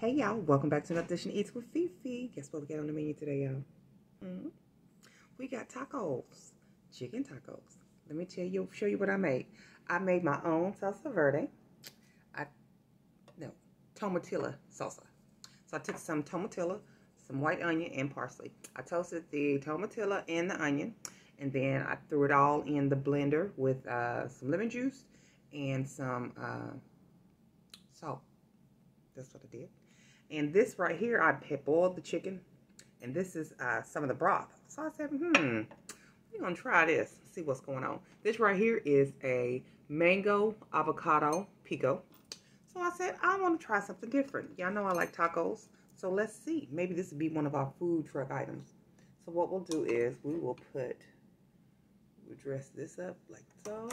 Hey y'all, welcome back to another edition of Eats with FeFe. Guess what we got on the menu today, y'all? Mm-hmm. We got tacos, chicken tacos. Let me tell you, show you what I made. I made my own salsa verde. I no tomatilla salsa. So I took some tomatilla, some white onion, and parsley. I toasted the tomatilla and the onion, and then I threw it all in the blender with uh, some lemon juice and some uh, salt. That's what I did. And this right here, I had boiled the chicken. And this is uh, some of the broth. So I said, hmm, we're going to try this. See what's going on. This right here is a mango avocado pico. So I said, I want to try something different. Y'all know I like tacos. So let's see. Maybe this will be one of our food truck items. So what we'll do is we will put, we'll dress this up like so.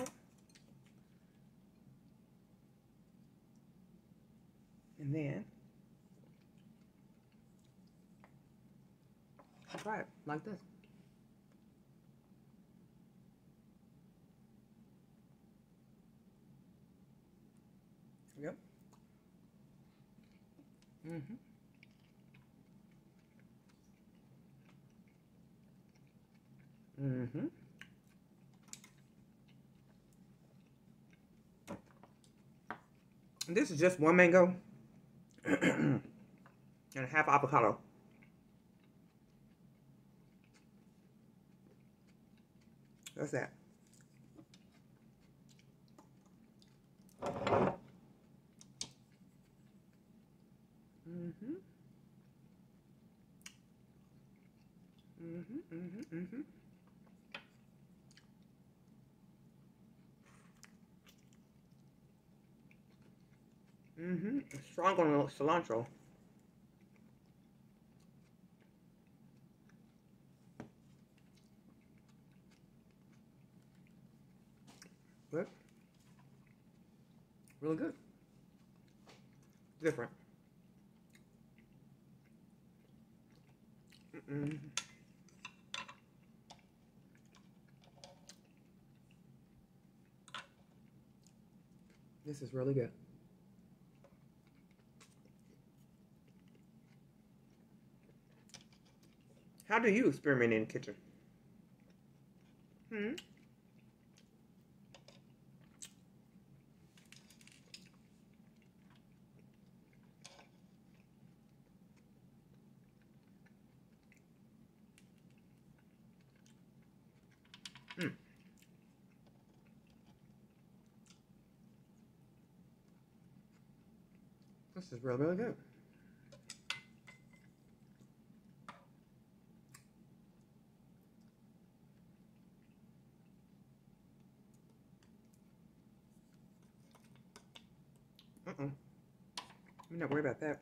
And then try it like this. Yep. Mm-hmm. Mm-hmm. This is just one mango and a half avocado. That's that. Mm-hmm. Mm-hmm, mm-hmm, mm-hmm. Mm-hmm. Strong on cilantro. But really good. Different. Mm -mm. This is really good. How do you experiment in the kitchen? Hmm. This is really, really good. Uh-uh. I'm not worried about that.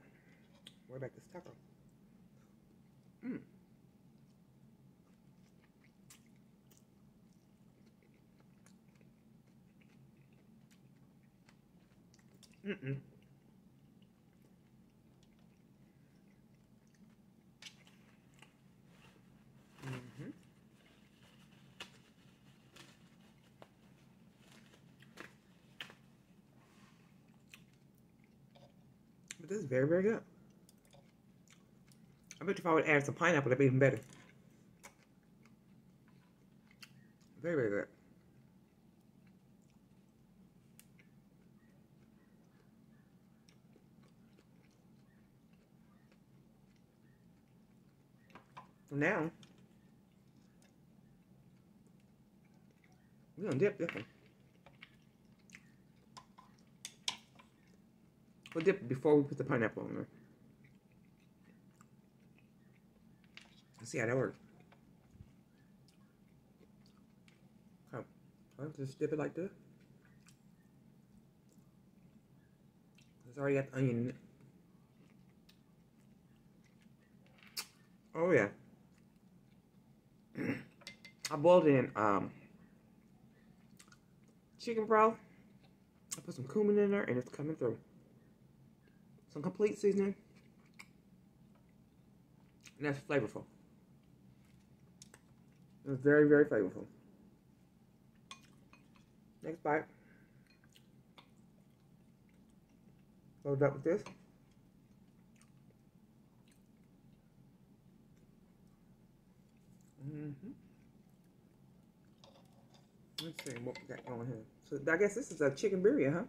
Worry about this taco. Mmm. Mm-mm. Mm-hmm. But this is very, very good. I bet if I would add some pineapple, that'd be even better. Very, very good. Now, we're gonna dip this one. We'll dip before we put the pineapple in there. Let's see how that works. Okay. I'll just dip it like this. It's already got the onion. Oh yeah. I boiled in um, chicken broth. I put some cumin in there and it's coming through some complete seasoning, and that's flavorful. It's very, very flavorful. Next bite. Load it up with this. Mm hmm Let's see what we got going here. So I guess this is a chicken birria, huh?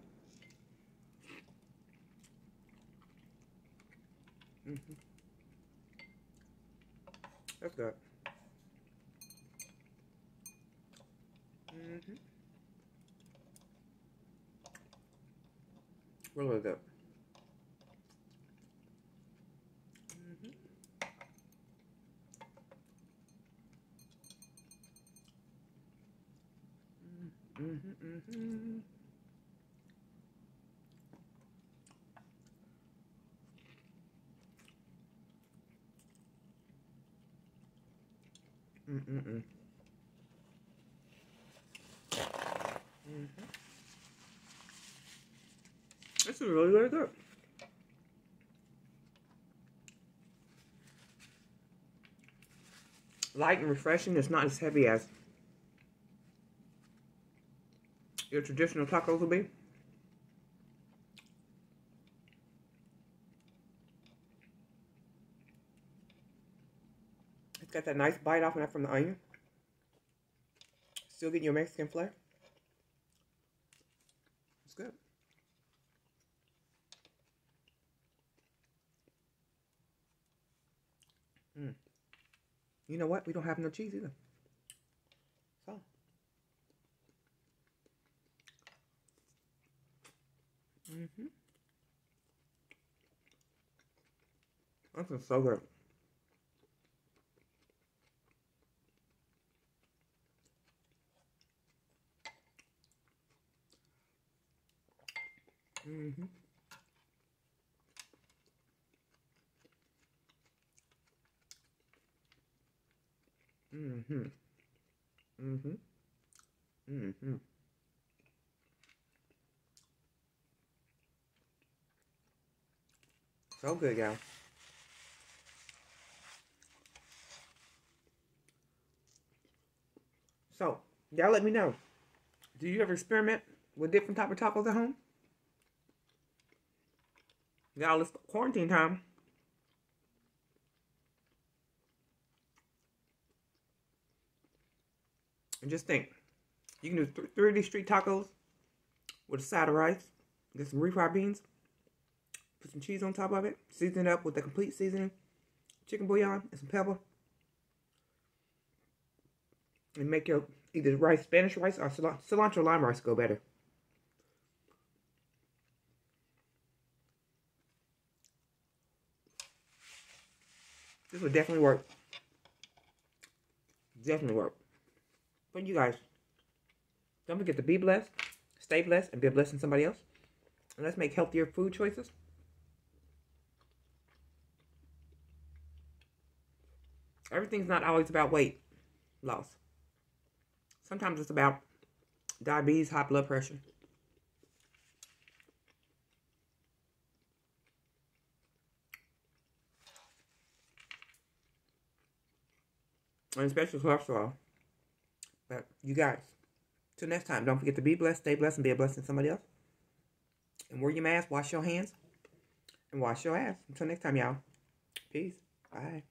Mm-hmm. That's good. Mm-hmm. Really good. Mm-hmm, mm-hmm. Mm-mm-mm. Mm-hmm. This is really, really good. Light and refreshing. It's not as heavy as your traditional tacos will be. That nice bite off of that from the onion. Still getting your Mexican flair. It's good. Mm. You know what? We don't have no cheese either. So. Mm-hmm. This is so good. Mm-hmm. Mm-hmm. Mm-hmm. Mm-hmm. So good, y'all. So, y'all let me know. Do you ever experiment with different type of tacos at home? Y'all, it's quarantine time. And just think, you can do th three of these street tacos with a side of rice, get some refried beans, put some cheese on top of it, season it up with the complete seasoning, chicken bouillon, and some pepper. And make your either rice, Spanish rice, or cilantro lime rice go better. This would definitely work. Definitely work. But you guys, don't forget to be blessed, stay blessed, and be a blessing somebody else. And let's make healthier food choices. Everything's not always about weight loss. Sometimes it's about diabetes, high blood pressure. And especially cholesterol. But you guys, till next time, don't forget to be blessed, stay blessed, and be a blessing to somebody else. And wear your mask, wash your hands, and wash your ass. Until next time, y'all. Peace. Bye.